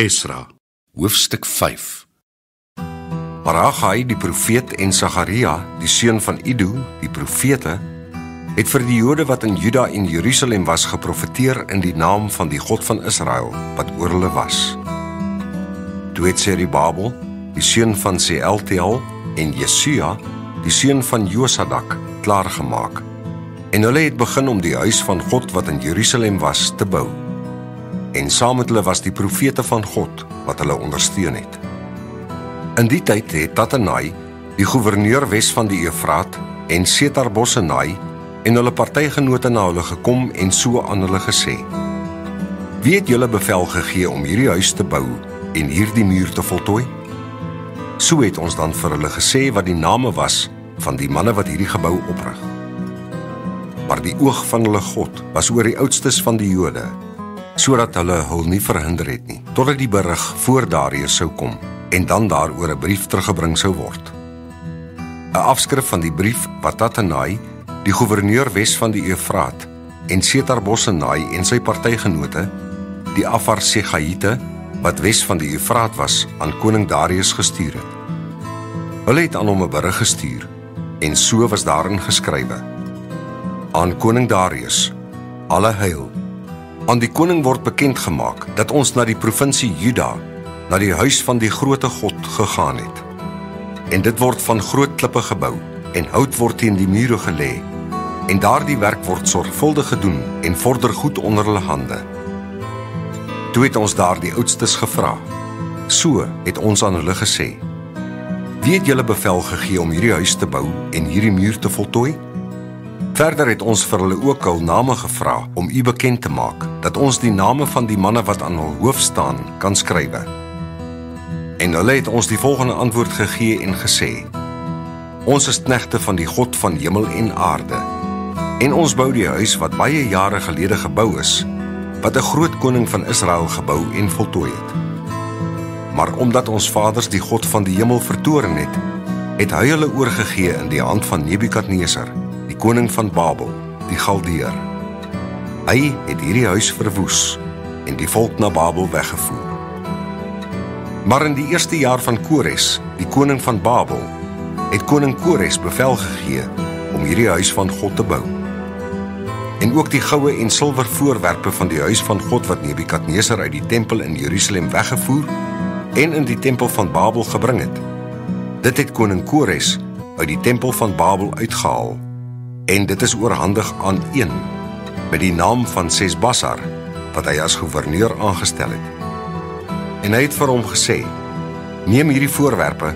Esra, hoofstuk 5. Baragai die profeet en Sagaria, die seun van Ido, die profete, het vir die Jode wat in Juda en Jerusalem was geprofeteer in die naam van die God van Israel wat oor hulle was. Toe het Serubabel, die seun van Sealtiel en Jesua, die seun van Josadak, klaar gemaak. En hulle het begin om die huis van God wat in Jerusalem was te bou en saam met hulle was die profete van God wat hulle ondersteun het. In die tyd het Tatenai, die goewerneur wes van die Eufraat en Setar-Bossenai en hulle partygenote na hulle gekom en so aan hulle gesê: "Wie het julle bevel gegee om hierdie huis te bou en hierdie muur te voltooi?" So het ons dan vir hulle gesê wat die name was van die manne wat hierdie gebou oprig. Maar die oog van hulle God was oor die oudstes van die Jode sodat hulle hul nie verhinder het nie totdat die berig voor Darius sou kom en dan daaroor 'n brief teruggebring sou word. 'n Afskrif van die brief wat Tatenai, die goewerneur Wes van die Eufraat, en Setar-Bossenai en sy partygenote, die Afarsegaite wat Wes van die Eufraat was, aan koning Darius gestuur het. Hulle het aan hom 'n berig gestuur en so was daarin geskrywe: Aan koning Darius, alle heil Aan die koning word bekend gemaak dat ons na die provinsie Juda, na die huis van die groote God gegaan het. En dit word van groot klippe gebou en hout word teen die mure gelê. En daardie werk word sorgvuldig gedoen en vorder goed onder hulle hande. Toe het ons daardie oudstes gevra. So het ons aan hulle gesê: "Wie het julle bevel gegee om hierdie huis te bou en hierdie muur te voltooi?" Verder het ons vir hulle ook al name gevra om u bekend te maak dat ons die name van die manne wat aan hul hoof staan kan skrywe. En hulle het ons die volgende antwoord gegee en gesê: Ons is knegte van die God van hemel en aarde. En ons bou die huis wat baie jare gelede gebou is, wat 'n groot koning van Israel gebou en voltooi het. Maar omdat ons vaders die God van die hemel vertoren het, het hy hulle oorgegee in die hand van Nebukadneser koning van Babel, die Galdeer. Hy het hierdie huis verwoes en die volk na Babel weggevoer. Maar in die eerste jaar van Kores, die koning van Babel, het koning Kores bevel gegee om hierdie huis van God te bou. En ook die goue en silwer voorwerpe van die huis van God wat Nebukadneser uit die tempel in Jerusalem weggevoer en in die tempel van Babel gebring het. Dit het koning Kores uit die tempel van Babel uitgehaal en dit is oorhandig aan een met die naam van Sesbassar wat hy as goewerneur aangestel het. En hy het vir hom gesê: "Neem hierdie voorwerpe,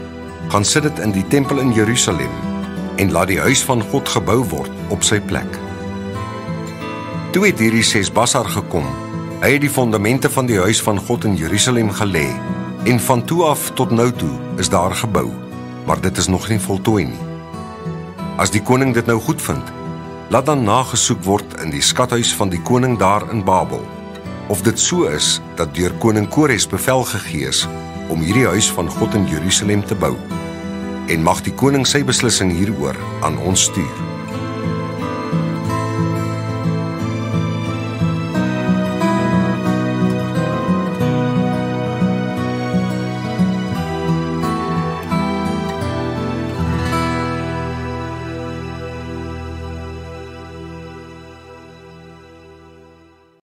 gaan sit dit in die tempel in Jerusalem en laat die huis van God gebou word op sy plek." Toe het hierdie Sesbassar gekom. Hy het die fondamente van die huis van God in Jerusalem gelê en van toe af tot nou toe is daar gebou, maar dit is nog nie voltooi nie. As die koning dit nou goed vind, laat dan nagesoek word in die skathuis van die koning daar in Babel of dit so is dat deur koning Kores bevel gegee is om hierdie huis van God in Jerusalem te bou. En mag die koning sy beslissing hieroor aan ons stuur.